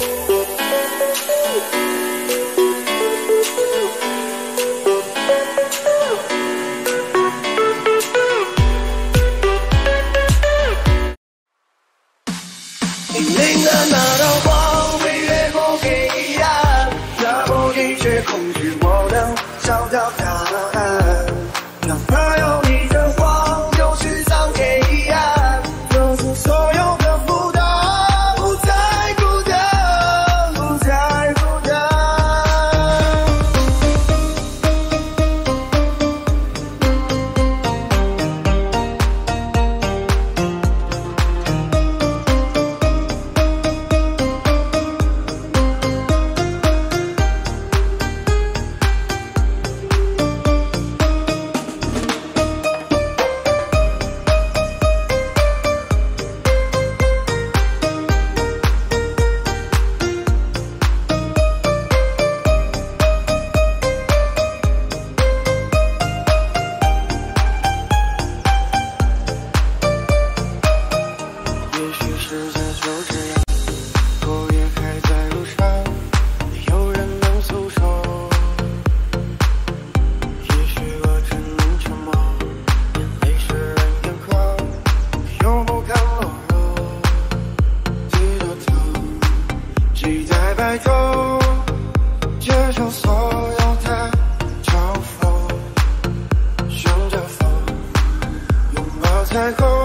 黎明的那道光，越过黑暗，破一切恐惧，我能找到答案。哪怕有你。彩虹。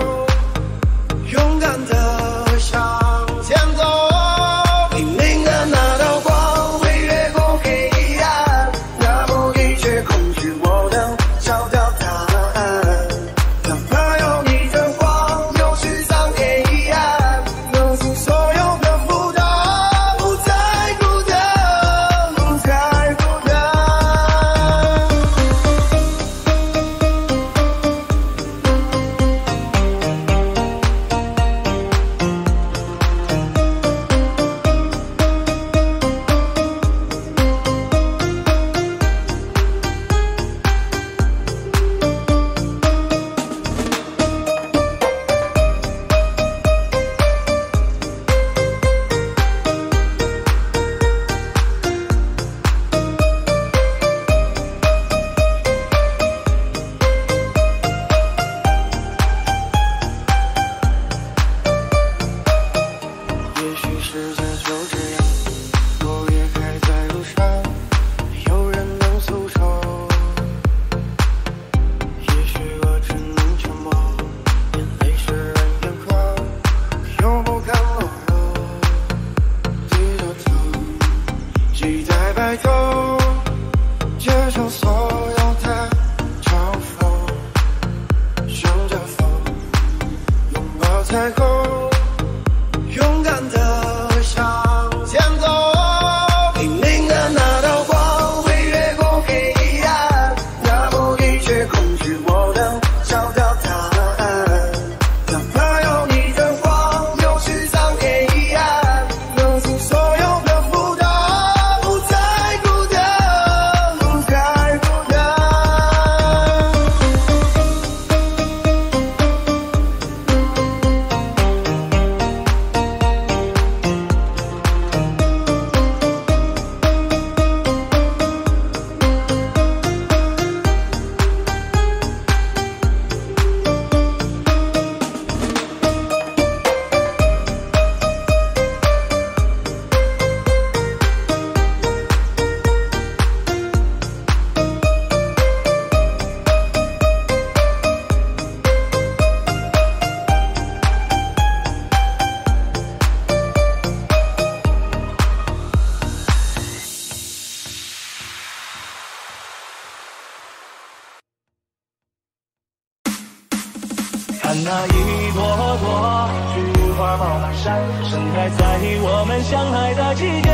那一朵朵菊花爆满山盛开在我们相爱的季节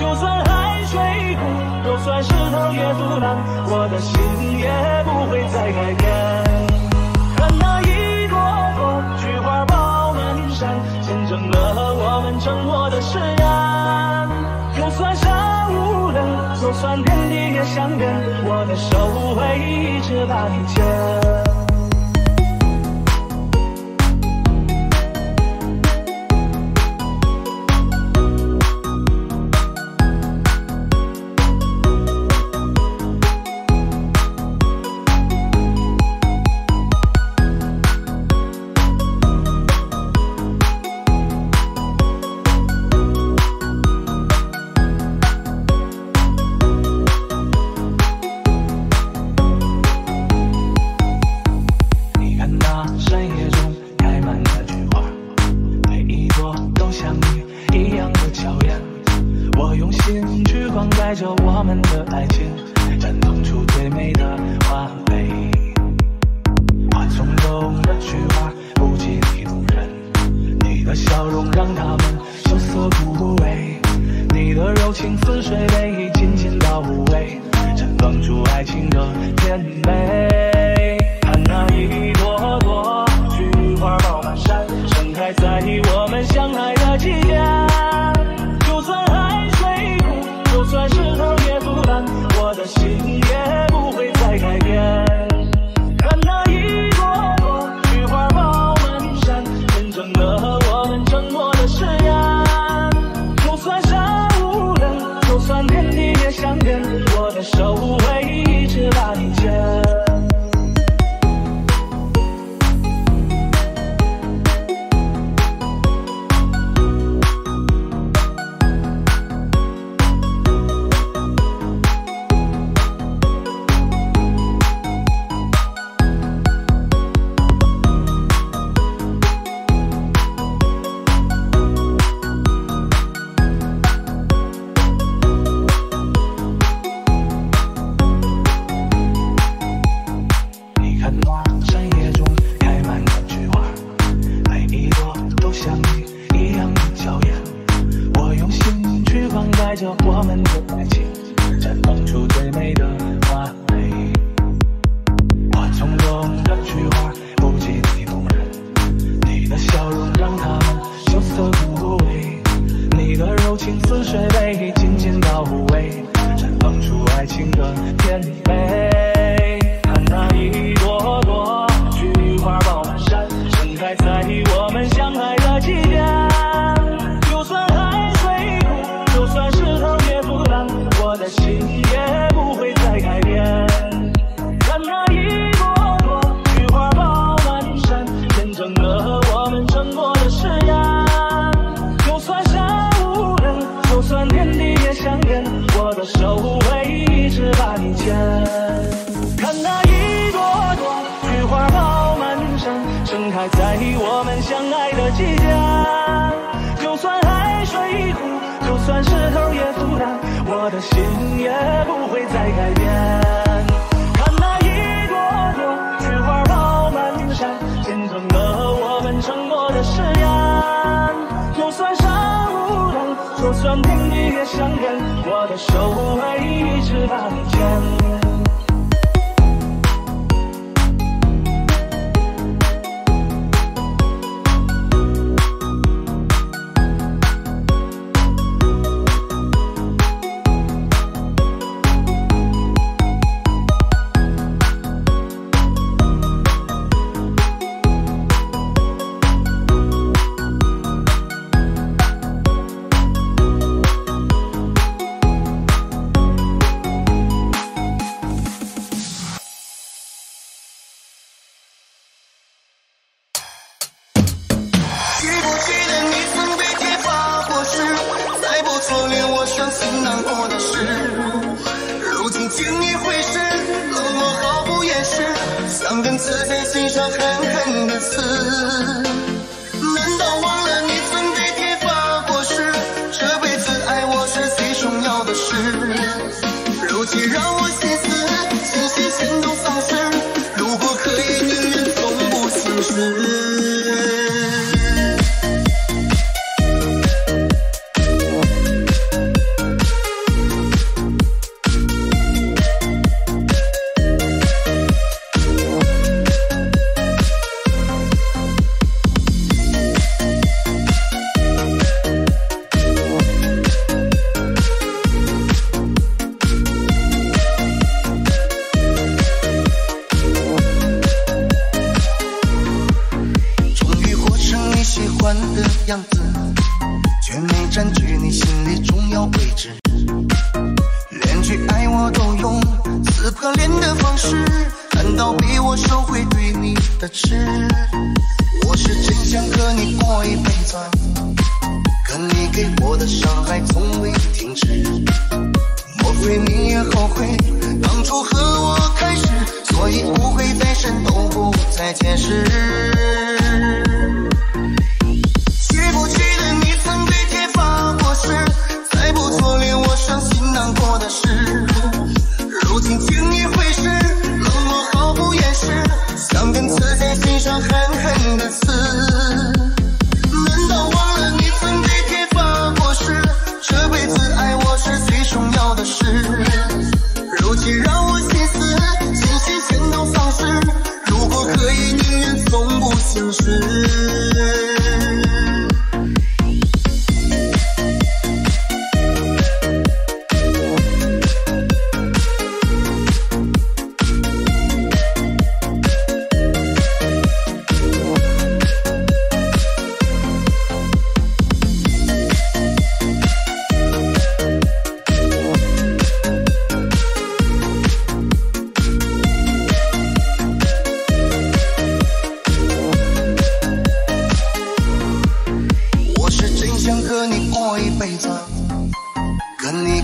就算海水枯就算石头也腐烂我的心也不会再改变看那一朵朵菊花爆满山见证了我们承诺的誓言就算山无棱就算天地也相连我的手会一直把你牵让他们羞涩枯萎你的柔情似水被紧紧包围绽放出爱情的甜美。的柔情似水被紧紧包围绽放出爱情的甜美看那一朵石头也阻挡，我的心也不会再改变。看那一朵朵菊花爆满山，见证了我们承诺的誓言。就算山无棱，就算天地也相连，我的手会一直把你牵。的事难道忘了你的样子，却没占据你心里重要位置。连句爱我都用撕破脸的方式，难道逼我收回对你的痴？我是真想和你过一辈子，可你给我的伤害从未停止。莫非你也后悔当初和我开始？所以误会再深都不再解释。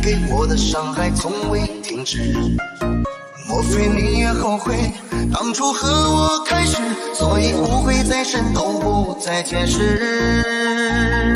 给我的伤害从未停止。莫非你也后悔当初和我开始，所以误会再深都不再解释。